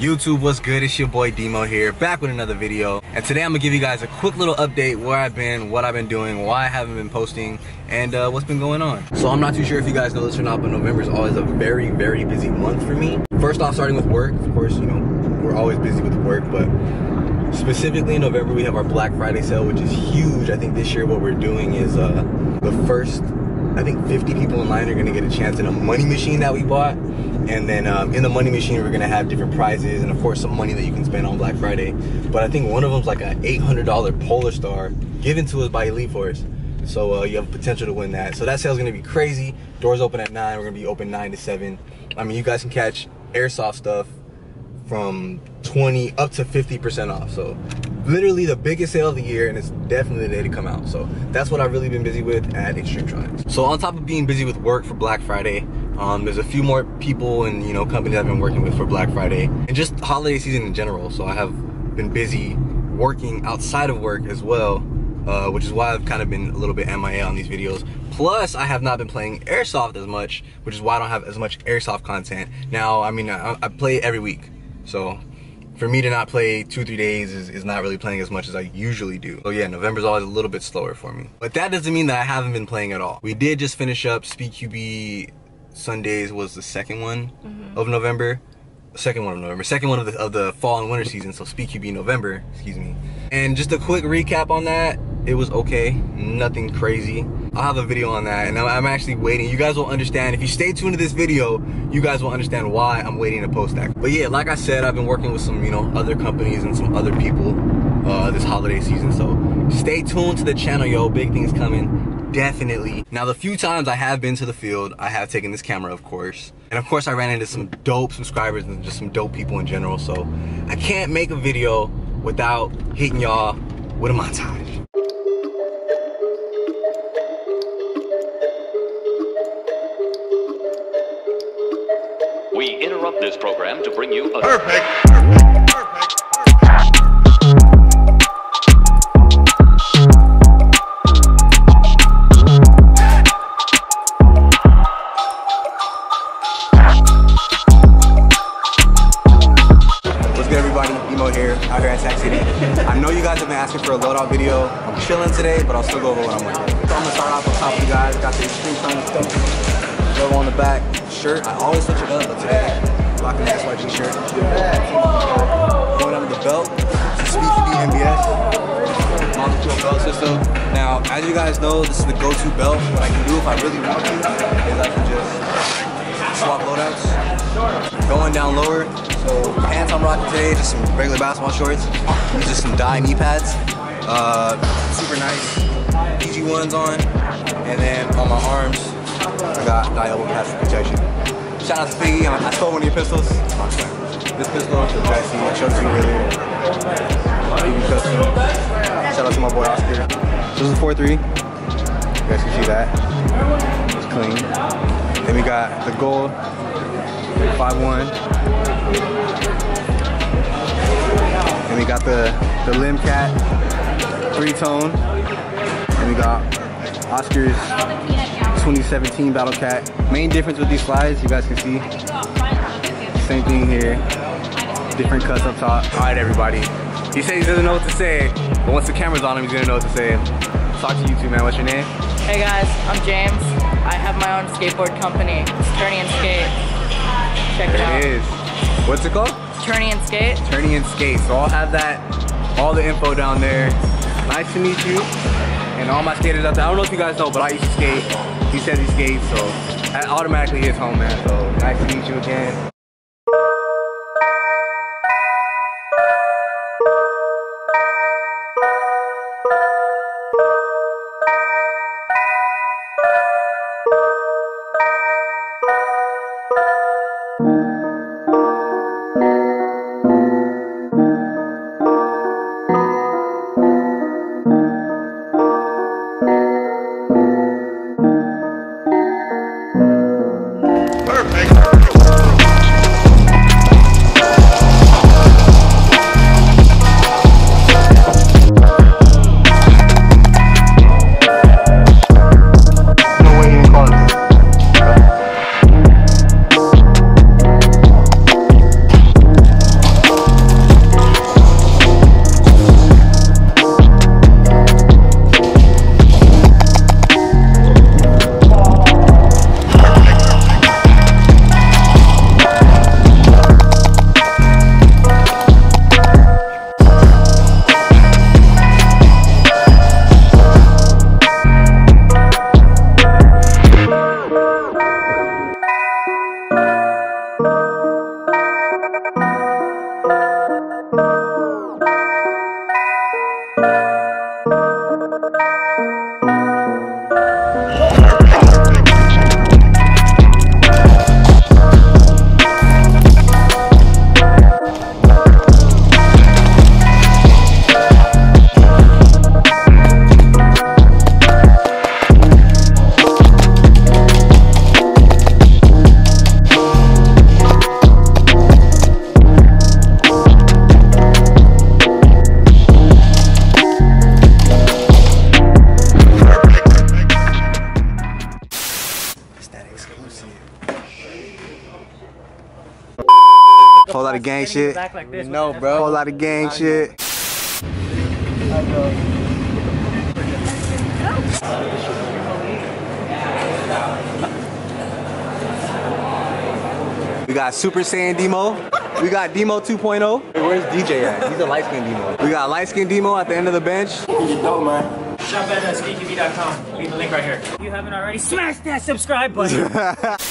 YouTube, what's good? It's your boy DeeMoe here, back with another video. And today I'm gonna give you guys a quick little update where I've been, what I've been doing, why I haven't been posting, and uh, what's been going on. So I'm not too sure if you guys know this or not, but November is always a very, very busy month for me. First off, starting with work, of course, you know, we're always busy with work, but specifically in November, we have our Black Friday sale, which is huge. I think this year what we're doing is uh, the first I think 50 people in line are gonna get a chance in a money machine that we bought. And then um, in the money machine, we're gonna have different prizes and of course some money that you can spend on Black Friday. But I think one of them's like an $800 Polar Star given to us by Elite Force. So uh, you have potential to win that. So that sale's gonna be crazy. Doors open at nine. We're gonna be open nine to seven. I mean, you guys can catch airsoft stuff from 20 up to 50% off. So literally the biggest sale of the year and it's definitely the day to come out. So that's what I've really been busy with at Extreme Tronics. So on top of being busy with work for Black Friday, um, there's a few more people and you know companies I've been working with for Black Friday and just holiday season in general. So I have been busy working outside of work as well. Uh, which is why I've kind of been a little bit MIA on these videos. Plus, I have not been playing Airsoft as much, which is why I don't have as much Airsoft content. Now, I mean, I, I play every week, so for me to not play two, three days is, is not really playing as much as I usually do. So yeah, November's always a little bit slower for me. But that doesn't mean that I haven't been playing at all. We did just finish up SpeedQB Sundays was the second one mm -hmm. of November. Second one of November, second one of the, of the fall and winter season, so SpeedQB November, excuse me. And just a quick recap on that, it was okay, nothing crazy. I'll have a video on that and I'm actually waiting. You guys will understand, if you stay tuned to this video, you guys will understand why I'm waiting to post that. But yeah, like I said, I've been working with some, you know, other companies and some other people uh, this holiday season. So stay tuned to the channel, yo, big things coming, definitely. Now the few times I have been to the field, I have taken this camera, of course. And of course I ran into some dope subscribers and just some dope people in general. So I can't make a video without hitting y'all with a montage. We interrupt this program to bring you a perfect. perfect. perfect. Everybody? Here, out here at Tac City. I know you guys have been asking for a loadout video. I'm chilling today, but I'll still go over what I'm wearing. So I'm gonna start off with top of you guys. Got the Extreme Time stuff. Logo on the back shirt. I always switch it up, but today, rocking the SYG shirt. Going under the belt, QB MBS. Molecule belt system. Now, as you guys know, this is the go-to belt. What I can do if I really want to is I can just. Going down lower, so pants I'm rocking today, just some regular basketball shorts. These are some dye knee pads. Uh, super nice. PG ones on. And then on my arms, I got Diobo passive protection. Shout out to Piggy, I stole one of your pistols. This pistol, the see, I showed it to you earlier. Shout out to my boy Oscar. This is a 4-3. You guys can see that. It's clean. Then we got the gold 5-1. And we got the, the Limcat 3-tone. And we got Oscar's 2017 Battle Cat. Main difference with these slides, you guys can see. Same thing here. Different cuts up top. All right, everybody. He said he doesn't know what to say, but once the camera's on him, he's gonna know what to say. Talk to you two, man. What's your name? Hey guys, I'm James. I have my own skateboard company. It's Turny and Skate. Check there it out. It is. What's it called? Turny and Skate. Turny and Skate. So I'll have that, all the info down there. Nice to meet you. And all my skaters out there. I don't know if you guys know, but I used to skate. He says he skates, so that automatically hits home, man. So nice to meet you again. Lot of gang shit. Back like this. No, bro. Whole lot of gang shit. We got Super Saiyan DeeMoe. We got DeeMoe 2.0. Hey, where's DJ at? He's a light skinned DeeMoe. We got light skinned DeeMoe at the end of the bench. You don't mind. Shop at uh, skitv.com. Leave the link right here. If you haven't already, smash that subscribe button.